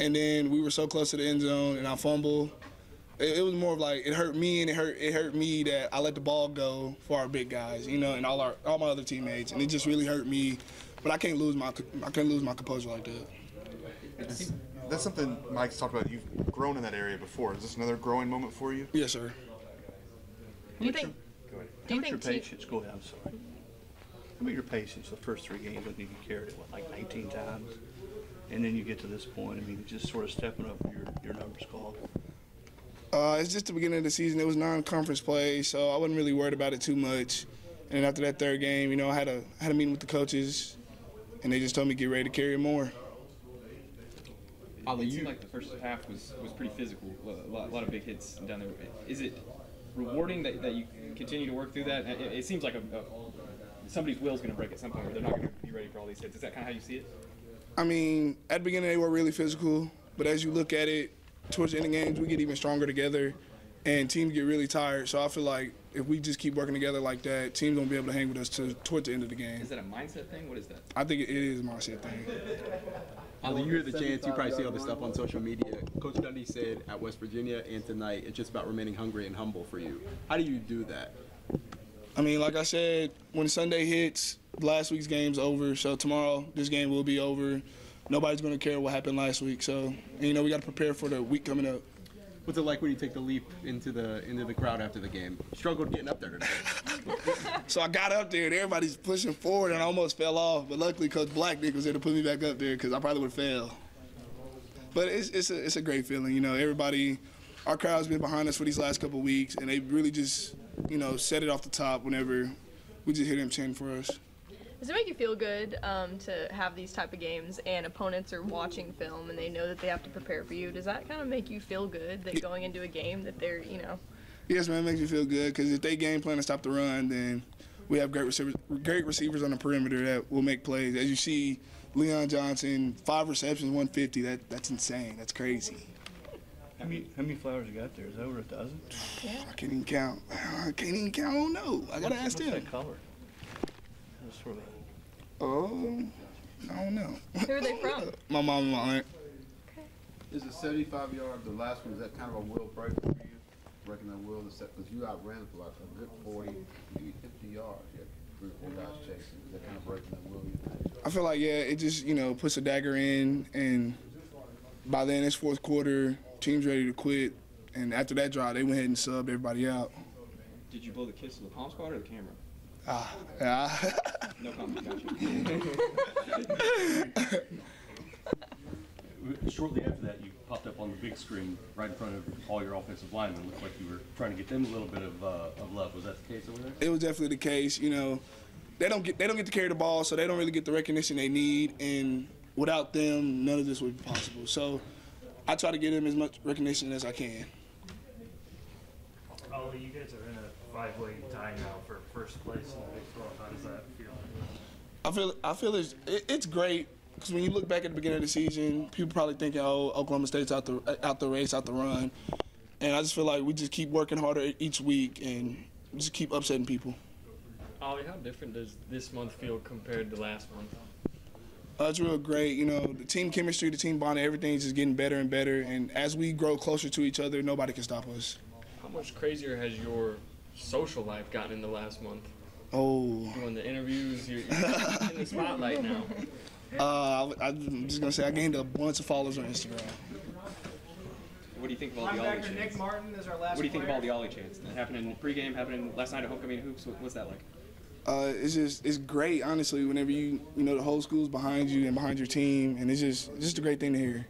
and then we were so close to the end zone, and I fumble. It, it was more of like it hurt me, and it hurt it hurt me that I let the ball go for our big guys, you know, and all our all my other teammates, and it just really hurt me. But I can't lose my I can't lose my composure like that. It's, that's something Mike's talked about. You've grown in that area before. Is this another growing moment for you? Yes, sir. Do you think? Go ahead. Do you How about your think patience? Go ahead, I'm sorry. How about your patience the first three games? I think you carried it, what, like 19 times? And then you get to this point, I mean, just sort of stepping up your, your numbers called. Uh, it's just the beginning of the season. It was non-conference play, so I wasn't really worried about it too much. And after that third game, you know, I had a had a meeting with the coaches, and they just told me get ready to carry more. it seemed like the first half was, was pretty physical. A lot, a lot of big hits down there. Is it rewarding that, that you continue to work through that? It, it seems like a, a somebody's will's going to break at some point, where they're not going to be ready for all these hits. Is that kind of how you see it? I mean, at the beginning they were really physical, but as you look at it, towards the end of games we get even stronger together, and teams get really tired. So I feel like if we just keep working together like that, teams gonna be able to hang with us to towards the end of the game. Is that a mindset thing? What is that? I think it is a mindset thing. Ollie, you hear the chants, you probably see all this stuff on social media. Coach Gundy said at West Virginia and tonight, it's just about remaining hungry and humble for you. How do you do that? I mean, like I said, when Sunday hits, last week's game's over. So tomorrow, this game will be over. Nobody's gonna care what happened last week. So, and, you know, we got to prepare for the week coming up. What's it like when you take the leap into the into the crowd after the game? Struggled getting up there today. So I got up there and everybody's pushing forward and I almost fell off. But luckily, Coach Blacknick was there to put me back up there because I probably would have. But it's, it's, a, it's a great feeling. You know, everybody, our crowd's been behind us for these last couple weeks and they really just, you know, set it off the top whenever we just hear them chanting for us. Does it make you feel good um, to have these type of games and opponents are watching film and they know that they have to prepare for you? Does that kind of make you feel good that going into a game that they're, you know, Yes, man, it makes me feel good because if they game plan to stop the run, then we have great receivers, great receivers on the perimeter that will make plays. As you see, Leon Johnson, five receptions, 150. That that's insane. That's crazy. How many, how many flowers you got there? Is that over a dozen? I can't even count. I can't even count. I don't know. I gotta ask What's them. that color? That's sort of, Oh, I don't know. who are they from? My mom and my aunt. Okay. Is it 75 yards? The last one, is that kind of a will break for you? Breaking that will, because you outran it for like a good 40, maybe 50 yards. You had three or four guys chasing. That kind of breaking that will you? I feel like yeah, it just you know puts a dagger in, and by then it's fourth quarter. Team's ready to quit, and after that drive, they went ahead and subbed everybody out. Did you blow the kiss to the pom squad or the camera? Ah, yeah. No comment. Gotcha. Shortly after that, you popped up on the big screen right in front of all your offensive linemen. Looked like you were trying to get them a little bit of, uh, of love. Was that the case over there? it was definitely the case. You know, they don't get they don't get to carry the ball, so they don't really get the recognition they need. And without them, none of this would be possible. So I try to give them as much recognition as I can. Oh, Ollie, you guys are in a five-way tie now for first place in the Big 12. How does that feel? I feel I feel it's it, it's great because when you look back at the beginning of the season, people probably thinking, oh, Oklahoma State's out the out the race, out the run, and I just feel like we just keep working harder each week and just keep upsetting people. Ollie, how different does this month feel compared to last month? Uh, it's real great. You know, the team chemistry, the team bonding, everything's just getting better and better. And as we grow closer to each other, nobody can stop us. How much crazier has your social life gotten in the last month? Oh, Doing the interviews, you're, you're in the spotlight now. uh, I- I'm just gonna say I gained a bunch of followers on Instagram. What do you think of all the Ollie chants? Nick Martin is our last What do you think of all the Ollie chants? That happened in the pregame, happening last night at homecoming hoops. What, what's that like? Uh, it's just it's great, honestly. Whenever you you know the whole school's behind you and behind your team, and it's just it's just a great thing to hear.